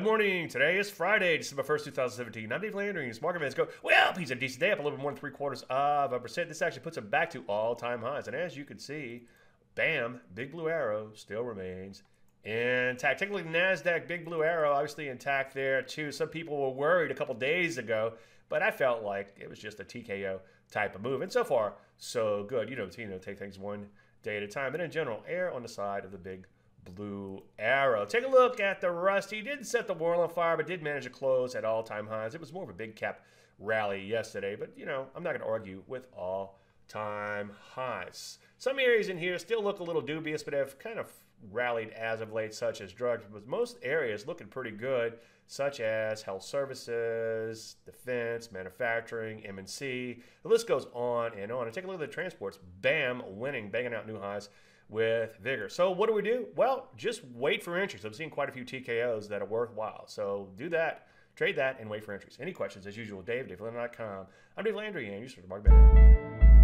Good morning. Today is Friday, December 1st, 2017. I'm Dave Landry. Market Vans go, well, he's a decent day, up a little bit more than three quarters of a percent. This actually puts him back to all time highs. And as you can see, bam, big blue arrow still remains intact. Take a look at NASDAQ, big blue arrow, obviously intact there too. Some people were worried a couple days ago, but I felt like it was just a TKO type of move. And so far, so good. You know, you know, take things one day at a time. But in general, err on the side of the big blue arrow. Take a look at the Rusty. Didn't set the world on fire, but did manage to close at all-time highs. It was more of a big cap rally yesterday, but you know, I'm not going to argue with all-time highs. Some areas in here still look a little dubious, but have kind of rallied as of late, such as drugs. But most areas looking pretty good, such as health services, defense, manufacturing, M&C. The list goes on and on. And take a look at the transports. Bam, winning, banging out new highs with vigor. So what do we do? Well, just wait for entries. I'm seeing quite a few TKOs that are worthwhile. So do that, trade that, and wait for entries. Any questions, as usual, Dave, DaveLandry.com. I'm Dave Landry, and you start the market.